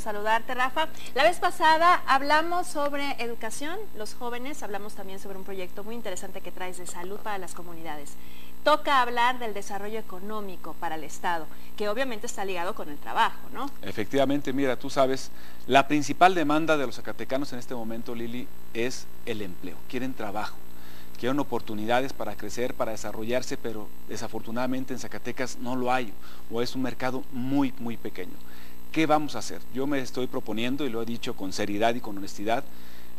saludarte, Rafa. La vez pasada hablamos sobre educación, los jóvenes, hablamos también sobre un proyecto muy interesante que traes de salud para las comunidades. Toca hablar del desarrollo económico para el Estado, que obviamente está ligado con el trabajo, ¿no? Efectivamente, mira, tú sabes, la principal demanda de los zacatecanos en este momento, Lili, es el empleo. Quieren trabajo quieren oportunidades para crecer, para desarrollarse, pero desafortunadamente en Zacatecas no lo hay o es un mercado muy, muy pequeño. ¿Qué vamos a hacer? Yo me estoy proponiendo, y lo he dicho con seriedad y con honestidad,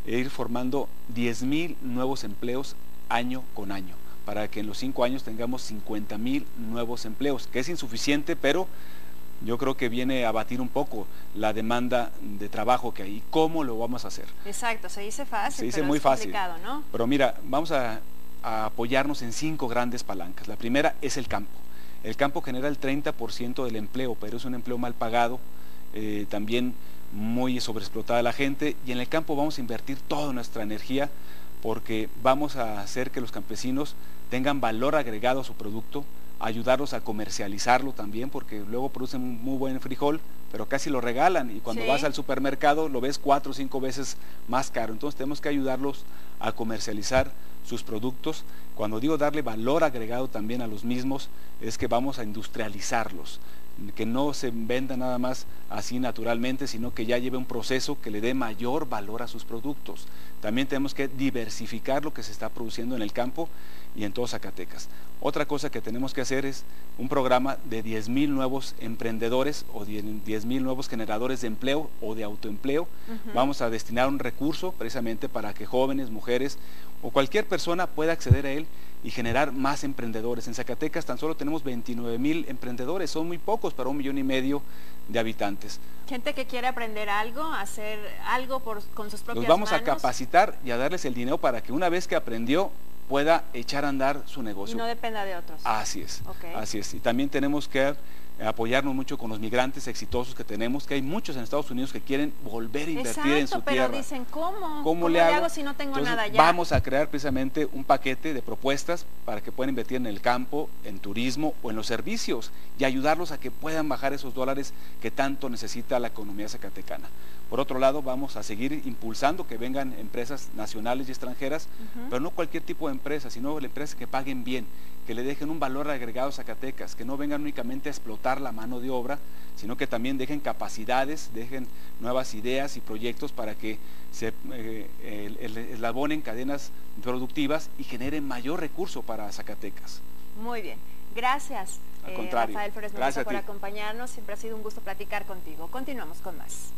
ir formando 10 mil nuevos empleos año con año, para que en los cinco años tengamos 50 mil nuevos empleos, que es insuficiente, pero yo creo que viene a batir un poco la demanda de trabajo que hay. ¿Cómo lo vamos a hacer? Exacto, se dice fácil, se dice muy fácil, ¿no? Pero mira, vamos a, apoyarnos en cinco grandes palancas. La primera es el campo. El campo genera el 30% del empleo, pero es un empleo mal pagado, eh, también muy sobreexplotada la gente, y en el campo vamos a invertir toda nuestra energía porque vamos a hacer que los campesinos tengan valor agregado a su producto, ayudarlos a comercializarlo también, porque luego producen muy buen frijol, pero casi lo regalan y cuando vas al supermercado lo ves cuatro o cinco veces más caro. Entonces tenemos que ayudarlos a comercializar sus productos. Cuando digo darle valor agregado también a los mismos, es que vamos a industrializarlos que no se venda nada más así naturalmente, sino que ya lleve un proceso que le dé mayor valor a sus productos. También tenemos que diversificar lo que se está produciendo en el campo y en todo Zacatecas. Otra cosa que tenemos que hacer es un programa de 10.000 nuevos emprendedores o 10.000 nuevos generadores de empleo o de autoempleo. Vamos a destinar un recurso precisamente para que jóvenes, mujeres o cualquier persona pueda acceder a él y generar más emprendedores. En Zacatecas tan solo tenemos 29 mil emprendedores, son muy pocos para un millón y medio de habitantes. Gente que quiere aprender algo, hacer algo por, con sus propias Los vamos a capacitar y a darles el dinero para que una vez que aprendió pueda echar a andar su negocio. Y no dependa de otros. Así es, así es. Y también tenemos que apoyarnos mucho con los migrantes exitosos que tenemos, que hay muchos en Estados Unidos que quieren volver a invertir en su pero pero dicen, ¿cómo? ¿Cómo, le, hago? si no tengo nada allá? Vamos a crear precisamente un paquete de propuestas para que puedan invertir en el campo, en turismo o en los servicios y ayudarlos a que puedan bajar esos dólares que tanto necesita la economía zacatecana. Por otro lado, vamos a seguir impulsando que vengan empresas nacionales y extranjeras, pero no cualquier tipo de empresa, sino empresas que paguen bien, que le dejen un valor agregado a Zacatecas, que no vengan únicamente a explotar la mano de obra, sino que también dejen capacidades, dejen nuevas ideas y proyectos para que se eh, elaboren cadenas productivas y generen mayor recurso para Zacatecas. Muy bien. Gracias, Al eh, contrario. Rafael Flores por acompañarnos. Siempre ha sido un gusto platicar contigo. Continuamos con más.